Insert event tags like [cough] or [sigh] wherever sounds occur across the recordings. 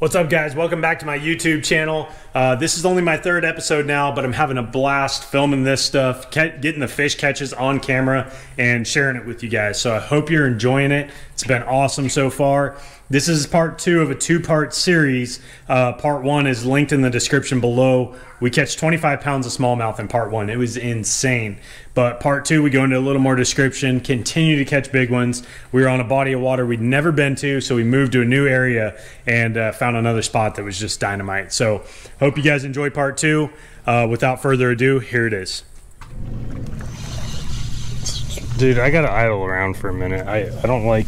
What's up, guys? Welcome back to my YouTube channel. Uh, this is only my third episode now, but I'm having a blast filming this stuff, getting the fish catches on camera, and sharing it with you guys. So I hope you're enjoying it. It's been awesome so far. This is part two of a two part series. Uh, part one is linked in the description below. We catch 25 pounds of smallmouth in part one. It was insane. But part two, we go into a little more description, continue to catch big ones. We were on a body of water we'd never been to, so we moved to a new area and uh, found another spot that was just dynamite. So, hope you guys enjoy part two. Uh, without further ado, here it is. Dude, I gotta idle around for a minute. I, I don't like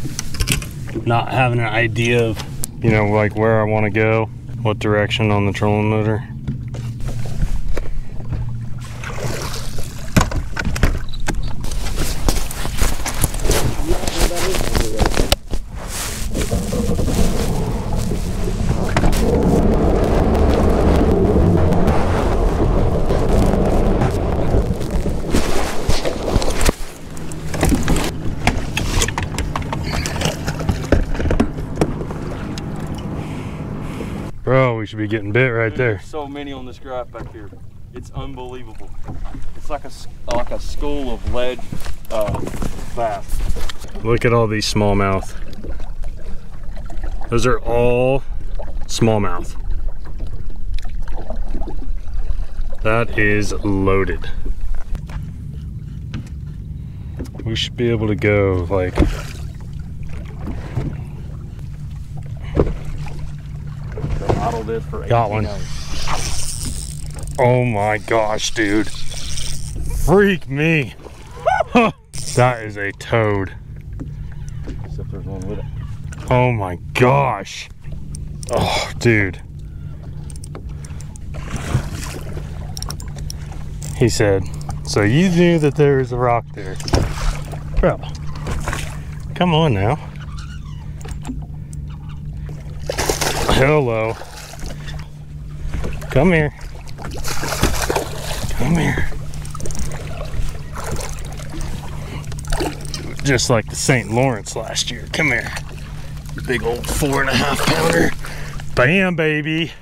not having an idea of, you know, like where I want to go, what direction on the trolling motor. Bro, we should be getting bit right there. so many on this graph back here. It's unbelievable. It's like a like a school of lead uh, bass. Look at all these smallmouth. Those are all smallmouth. That is loaded. We should be able to go like this for Got one. Hours. Oh my gosh, dude. Freak me. [laughs] that is a toad. Except there's one with it. Oh my gosh. Oh, dude. He said, so you knew that there was a rock there. Bro, come on now. Hello. Come here. Come here. Just like the St. Lawrence last year. Come here. Big old four and a half pounder. Bam, baby.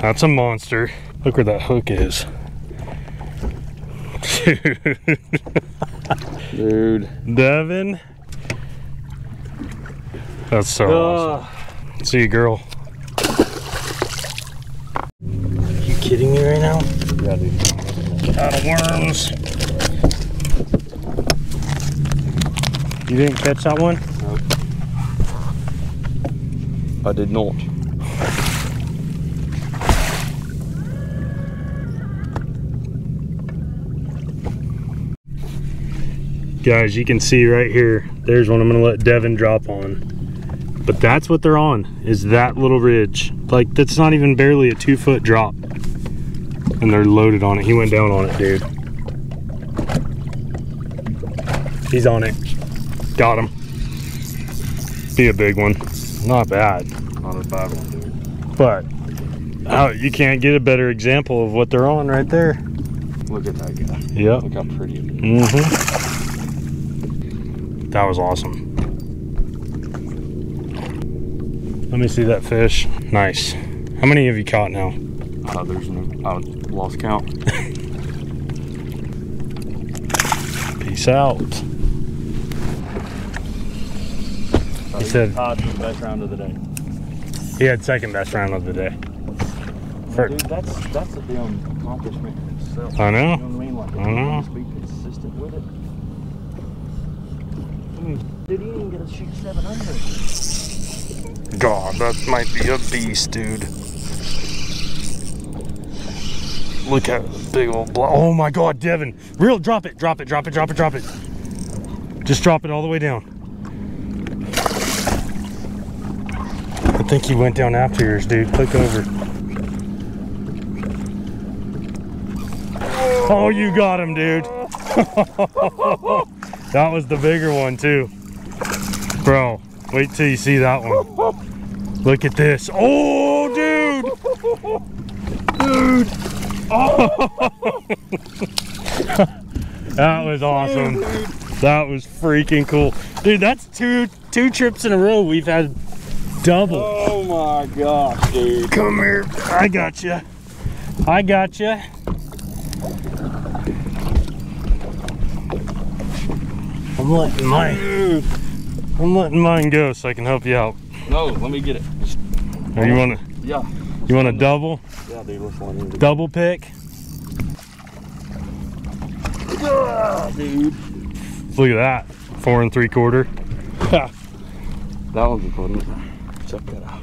That's a monster. Look where that hook is. Dude. Dude. Devin. That's so uh. awesome. See you, girl. Right now? Yeah, dude. Out of worms. You didn't catch that one? Nope. I did not. Guys, you can see right here, there's one I'm gonna let Devin drop on. But that's what they're on, is that little ridge. Like, that's not even barely a two foot drop and they're loaded on it. He went down on it, dude. He's on it. Got him. Be a big one. Not bad. Not a bad one, dude. But oh, you can't get a better example of what they're on right there. Look at that guy. Yep. Look how pretty it is. Mm-hmm. That was awesome. Let me see that fish. Nice. How many have you caught now? Uh, there's no, I lost count. [laughs] Peace out. he said Todd the best round of the day. He had second best round of the day. For, dude, that's that's a damn accomplishment in itself. I know. You know what I mean? Like, I know. Just be consistent with it. I mean, dude, you didn't get to shoot 700. God, that might be a beast, dude. Look at the big old block. Oh my God, Devin. Real, drop it, drop it, drop it, drop it, drop it. Just drop it all the way down. I think he went down after yours, dude. Click over. Oh, you got him, dude. [laughs] that was the bigger one, too. Bro, wait till you see that one. Look at this. Oh, dude. [laughs] Dude. Oh! [laughs] that was awesome. That was freaking cool. Dude, that's two two trips in a row we've had double. Oh my gosh, dude. Come here. I got you. I got you. I'm letting mine. Dude. I'm letting mine go so I can help you out. No, let me get it. Or you want to? yeah. You want a double? Yeah, dude, let him. Double pick? Ah, dude. Look at that. Four and three quarter. That one's important. Check that out.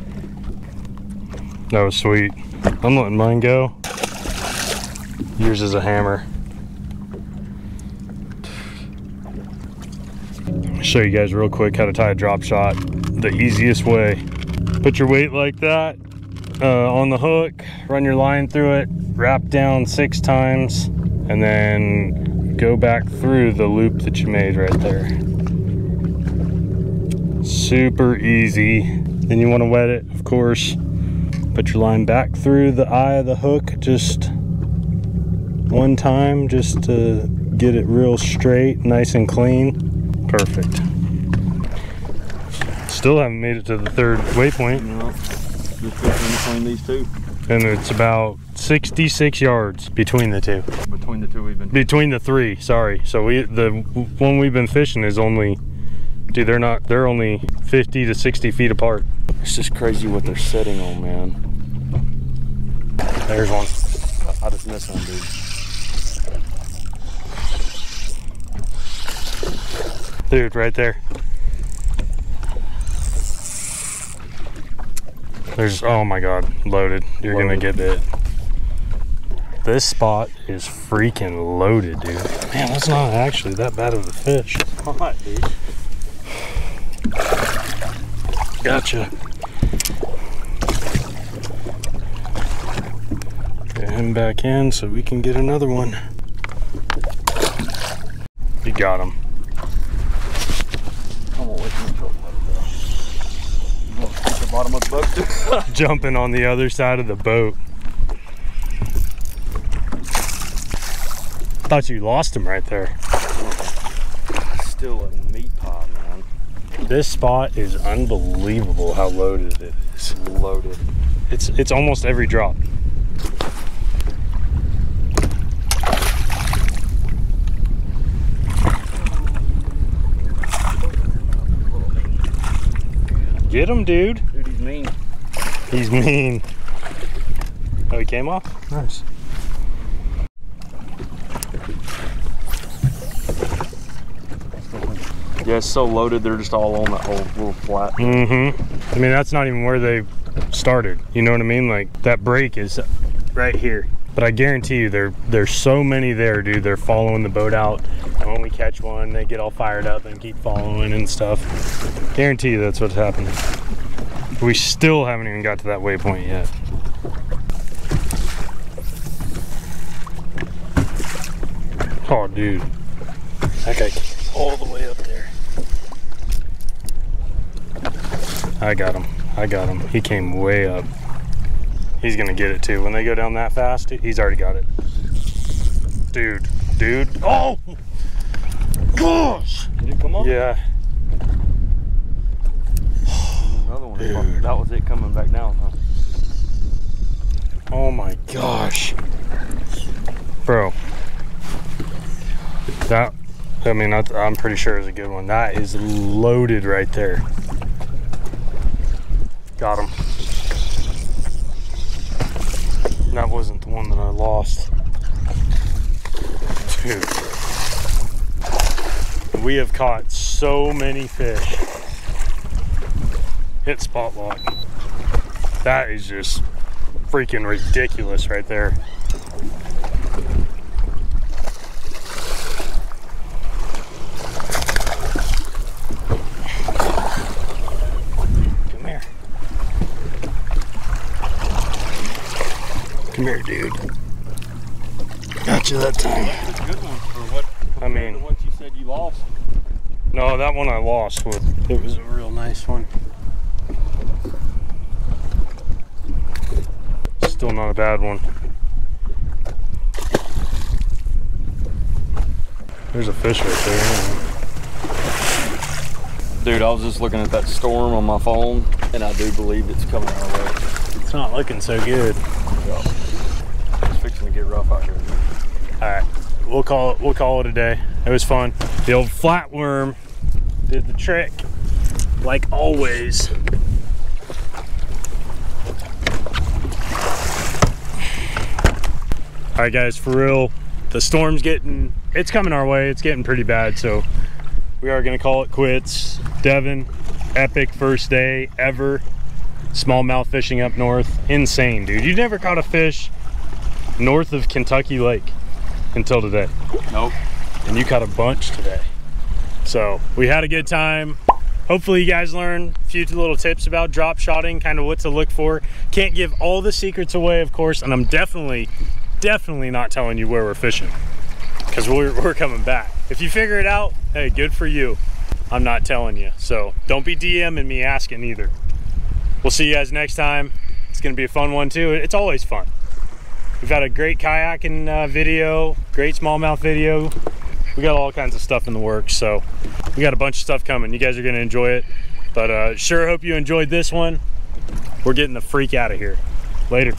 That was sweet. I'm letting mine go. Yours is a hammer. Show you guys real quick how to tie a drop shot the easiest way. Put your weight like that uh, on the hook, run your line through it, wrap down six times, and then go back through the loop that you made right there. Super easy. Then you want to wet it, of course. Put your line back through the eye of the hook just one time just to get it real straight, nice and clean. Perfect. Still haven't made it to the third waypoint, know, just fishing between these two. and it's about 66 yards between the two. Between the two, we've been. Between the three, sorry. So we the one we've been fishing is only, dude, they're not, they're only 50 to 60 feet apart. It's just crazy what they're sitting on, man. There's one. I just missed one, dude. Dude, right there. There's, oh my god, loaded. You're gonna get bit. This spot is freaking loaded, dude. Man, that's not actually that bad of a fish. Hot, dude. Gotcha. Get him back in so we can get another one. You got him. Come on, wait, let me go. You want to hit the bottom of the boat? [laughs] Jumping on the other side of the boat. Thought you lost him right there. Still a meat pie, man. This spot is unbelievable how loaded it is. Loaded. It's it's almost every drop. Get him, dude. Dude, he's mean. He's mean. Oh, he came off? Nice. Yeah, it's so loaded, they're just all on that whole little flat. Mm-hmm. I mean, that's not even where they started. You know what I mean? Like that break is right here. But I guarantee you, there there's so many there, dude. They're following the boat out, and when we catch one, they get all fired up and keep following and stuff. Guarantee you, that's what's happening. We still haven't even got to that waypoint yet. Oh, dude, that guy all the way up there. I got him. I got him. He came way up. He's gonna get it too. When they go down that fast, he's already got it. Dude, dude. Oh! Gosh! Did it come off? Yeah. Another one. Dude. That was it coming back down, huh? Oh my gosh. Bro. That, I mean, I'm pretty sure is a good one. That is loaded right there. Got him. That wasn't the one that I lost. Dude. We have caught so many fish. Hit spot lock. That is just freaking ridiculous right there. Come here. Come here, dude. Got you that time. It's a good one for what, I mean- what you said you lost. No, that one I lost with. It was a real nice one. Still not a bad one. There's a fish right there. Dude, I was just looking at that storm on my phone, and I do believe it's coming our way. It's not looking so good. It's fixing to get rough out here. All right, we'll call it. We'll call it a day. It was fun. The old flatworm did the trick, like always. All right, guys, for real, the storm's getting. It's coming our way. It's getting pretty bad, so we are gonna call it quits. Devin, epic first day ever. Smallmouth fishing up north. Insane, dude. You never caught a fish north of Kentucky Lake until today. Nope. And you caught a bunch today. So we had a good time. Hopefully you guys learned a few little tips about drop shotting, kind of what to look for. Can't give all the secrets away, of course, and I'm definitely, definitely not telling you where we're fishing because we're, [laughs] we're coming back. If you figure it out, hey, good for you. I'm not telling you. So don't be DMing me asking either. We'll see you guys next time. It's gonna be a fun one too. It's always fun. We've had a great kayaking uh, video, great smallmouth video. We got all kinds of stuff in the works, so we got a bunch of stuff coming. You guys are gonna enjoy it. But uh, sure hope you enjoyed this one. We're getting the freak out of here. Later.